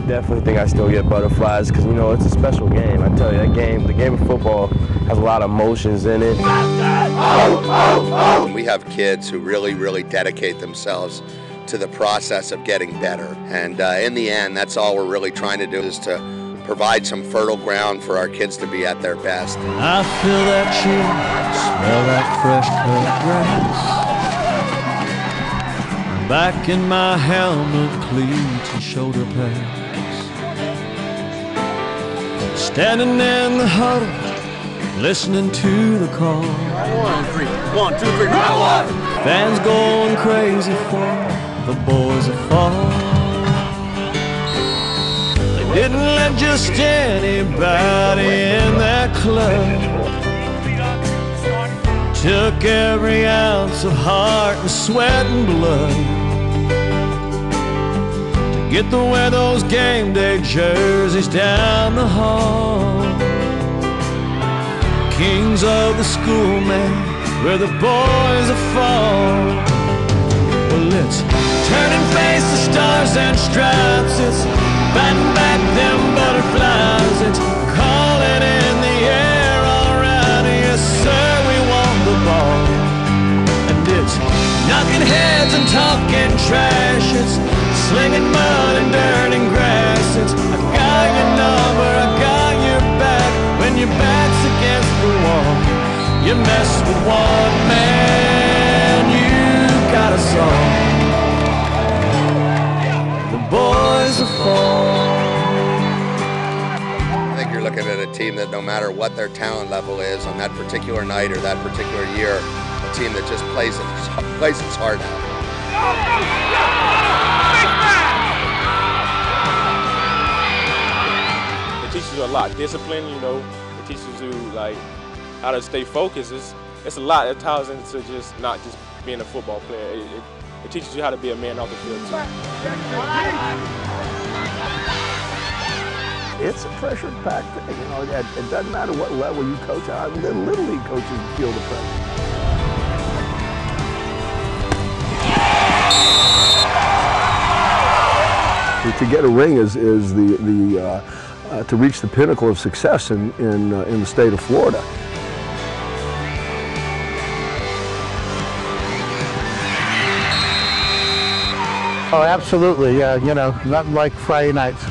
definitely think I still get butterflies because, you know, it's a special game. I tell you, that game, the game of football has a lot of emotions in it. We have kids who really, really dedicate themselves to the process of getting better. And uh, in the end, that's all we're really trying to do is to provide some fertile ground for our kids to be at their best. I feel that chill, smell that fresh cut grass. Back in my helmet, cleats and shoulder pads. Standing in the huddle, listening to the call. One, three, one, two, three, one. Fans going crazy for the boys of fall. They didn't let just anybody in that club. Took every ounce of heart and sweat and blood get to wear those game day jerseys down the hall. Kings of the school, man where the boys are fall. Well, it's turning face the stars and stripes. It's batting back them butterflies. It's calling in the air around. Yes, sir, we want the ball. And it's knocking heads and talking trash. The wall. You mess with one man, you got a song. The boys are fall. I think you're looking at a team that no matter what their talent level is on that particular night or that particular year, a team that just plays its, plays its heart out. It teaches you a lot. Discipline, you know, it teaches you like how to stay focused. It's, it's a lot that ties into just not just being a football player. It, it, it teaches you how to be a man off the field too. It's a pressure packed thing. You know, it, it doesn't matter what level you coach at. The little league coaches feel the pressure. To get a ring is, is the, the uh, uh, to reach the pinnacle of success in, in, uh, in the state of Florida. Oh, absolutely. Yeah, you know, nothing like Friday nights.